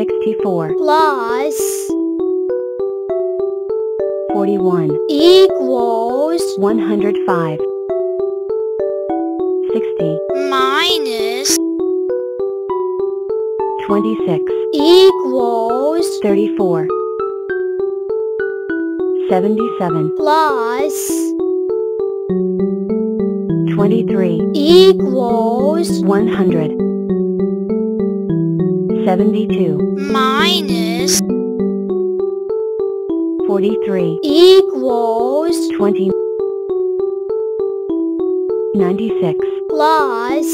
64 plus 41 equals 105 60 minus 26 equals 34 77 plus 23 equals 100 72 minus 43 equals 20 96 plus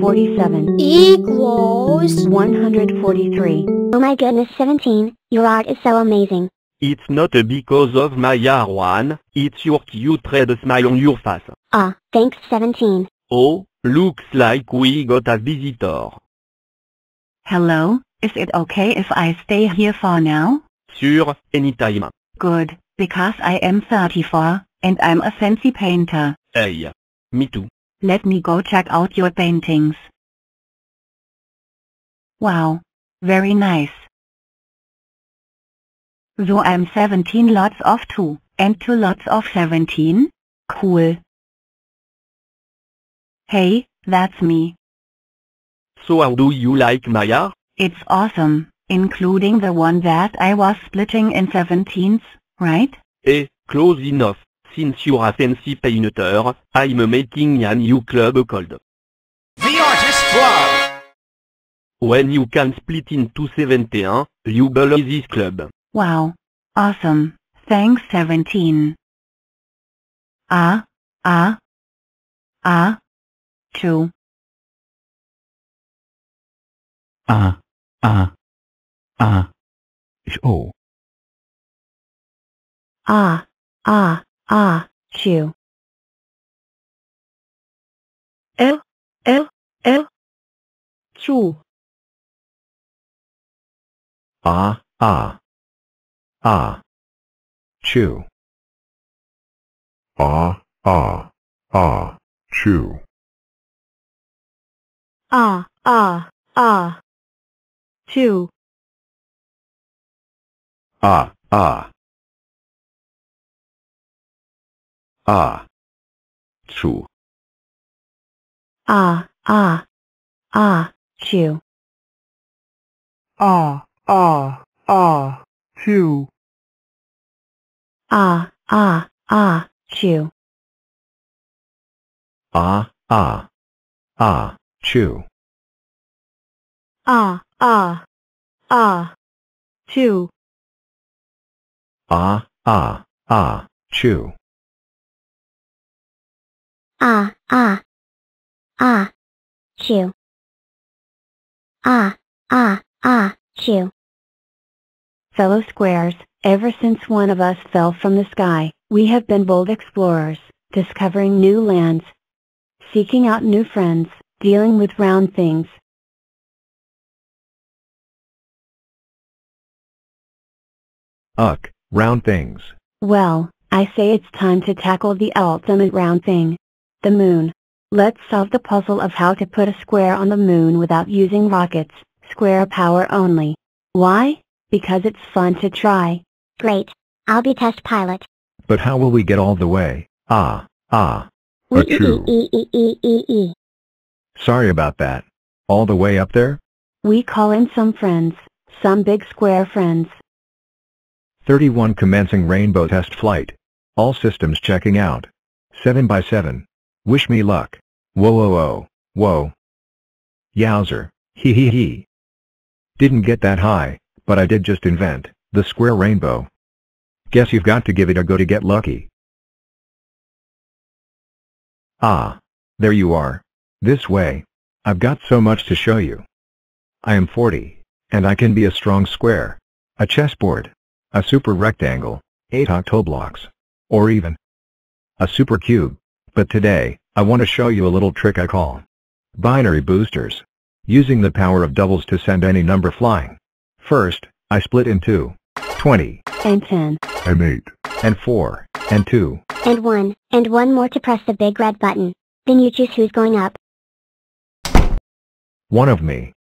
47 equals 143 Oh my goodness 17, your art is so amazing. It's not because of my R1, it's your cute red smile on your face. Ah, thanks 17. Oh, looks like we got a visitor. Hello, is it okay if I stay here for now? Sure, anytime. Good, because I am 34, and I'm a fancy painter. Hey. Me too. Let me go check out your paintings. Wow. Very nice. So I'm 17 lots of 2, and 2 lots of 17? Cool. Hey, that's me. So how do you like my art? It's awesome, including the one that I was splitting in 17s, right? Eh, close enough. Since you're a fancy painter, I'm making a new club called The Artist Club. When you can split into 71, you belong this club. Wow. Awesome. Thanks 17. Ah, ah, ah, two. A, A, A is O. A, A, A, two. L, L, L, two. A, A, A, two. A, A, A, two. Ah, ah, ah, chew. Ah, ah, ah, chew. Ah, ah, ah, chew. Ah, ah, ah, chew. Ah, ah, ah, chew. Ah, ah, ah, chew. Ah, ah, ah, chew. Ah, ah, ah, chew. Ah, ah, ah, chew. Ah, ah, ah, chew. Fellow squares, ever since one of us fell from the sky, we have been bold explorers, discovering new lands, seeking out new friends, dealing with round things. Uck, round things. Well, I say it's time to tackle the ultimate round thing. The moon. Let's solve the puzzle of how to put a square on the moon without using rockets, square power only. Why? Because it's fun to try. Great. I'll be test pilot. But how will we get all the way? Ah, ah. Wee Achoo. Sorry about that. All the way up there? We call in some friends, some big square friends. 31 commencing rainbow test flight. All systems checking out. 7 by 7. Wish me luck. Whoa whoa whoa, whoa. Yowzer, hee hee hee. Didn't get that high, but I did just invent, the square rainbow. Guess you've got to give it a go to get lucky. Ah. There you are. This way. I've got so much to show you. I am 40, and I can be a strong square, a chessboard, a super rectangle, 8 octoblocks, or even a super cube. But today, I want to show you a little trick I call binary boosters. Using the power of doubles to send any number flying. First, I split in two, 20, And 10. and 8, and 4, and 2. And one, and one more to press the big red button. Then you choose who's going up. One of me.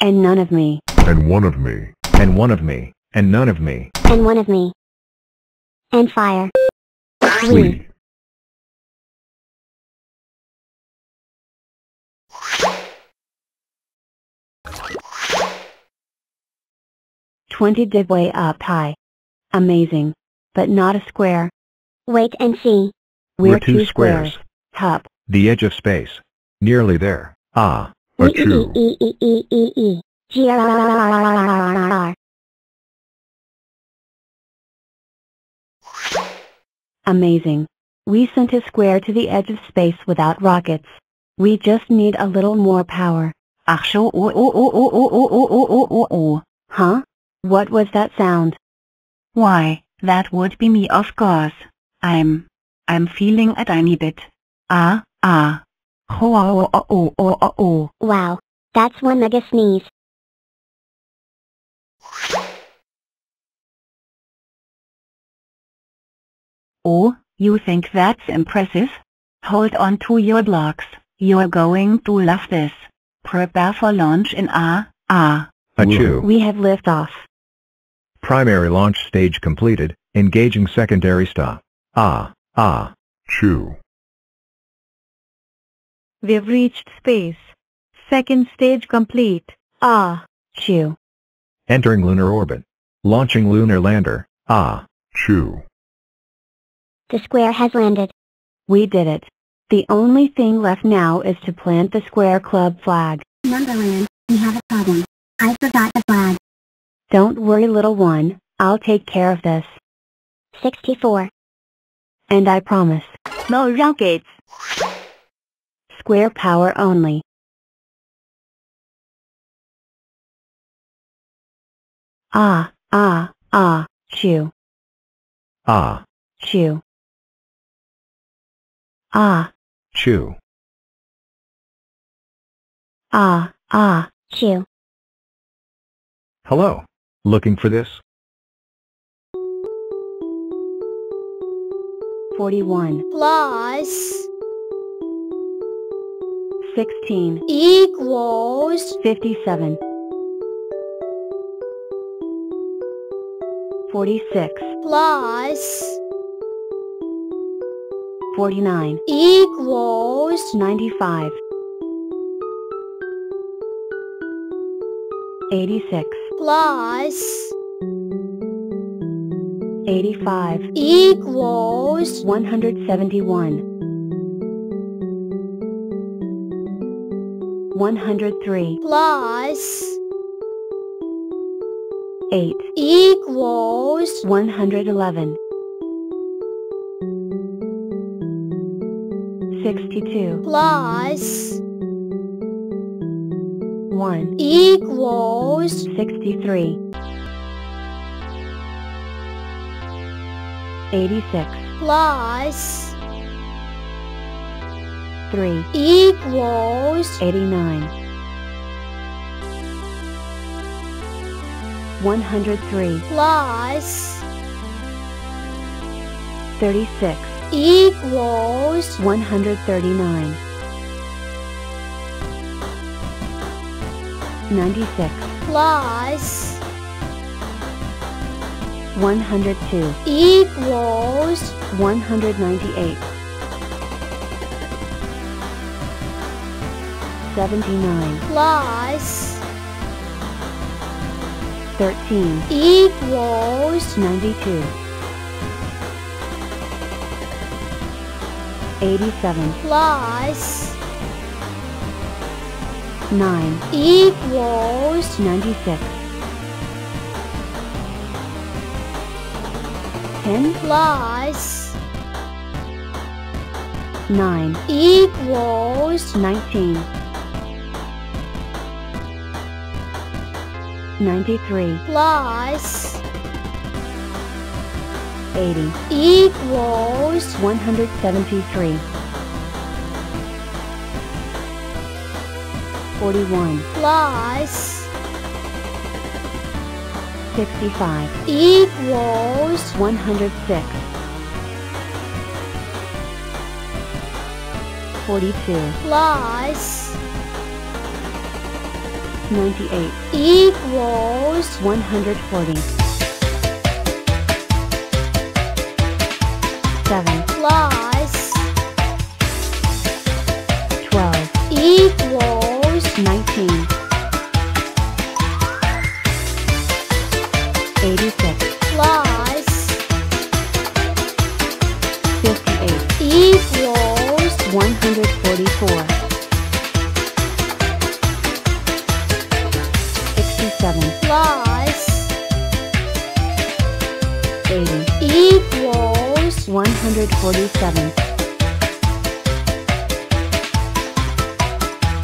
and none of me. and one of me. and one of me, and none of me. and one of me. And fire. We. Twenty did way up high. Amazing. But not a square. Wait and see. We're, two squares. Hup. The edge of space. Nearly there. Ah. A E e chew. e e e e e. G r r r r r r r r r. Amazing. We sent a square to the edge of space without rockets. We just need a little more power. Oh, oh, oh, oh, oh, oh, oh, oh, oh, oh, oh. Huh? What was that sound? Why, that would be me of course. I'm, I'm feeling a tiny bit. Ah, ah. Oh, oh, oh, oh, oh, oh, oh. Wow. That's one mega sneeze. Oh, you think that's impressive? Hold on to your blocks, you're going to love this. Prepare for launch in ah, ah. A Whoa. chew. We have liftoff. Primary launch stage completed. Engaging secondary stop. Ah. Ah. Chew. We've reached space. Second stage complete. Ah. Chew. Entering lunar orbit. Launching lunar lander. Ah. Chew. The square has landed. We did it. The only thing left now is to plant the Square Club flag. Numberland, we have a problem. I forgot the flag. Don't worry little one, I'll take care of this. 64. And I promise. No rockets. Square power only. Ah, ah, ah, chew, Ah. chew. Ah, Chew. ah, ah. Chew. Hello. Looking for this? 41, plus 16, equals 57, 46, plus 49, equals 95, 86, plus 85, equals 171, 103, plus 8, equals 111, 62, plus 1, equals 63, 86, plus 3, equals 89, 103, plus 36, equals 139, 96, plus 102, equals 198, 79, plus 13, equals 92, 87, plus 9, equals 96, 10, plus 9, equals 19, 93, plus 80, equals 173, 41, plus 65, equals 106, 42, plus 98, equals 140. 7,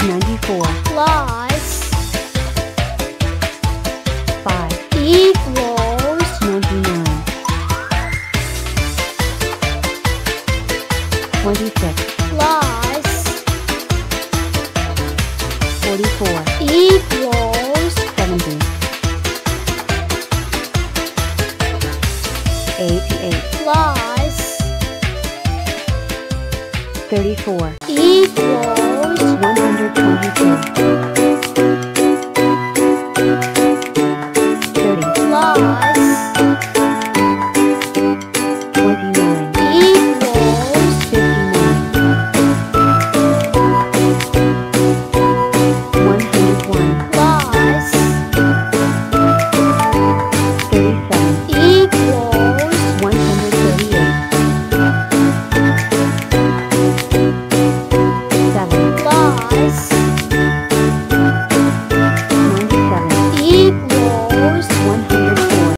94, plus 5, equals 99. 26, plus 44, equals 70. 88, plus 34, equals 122.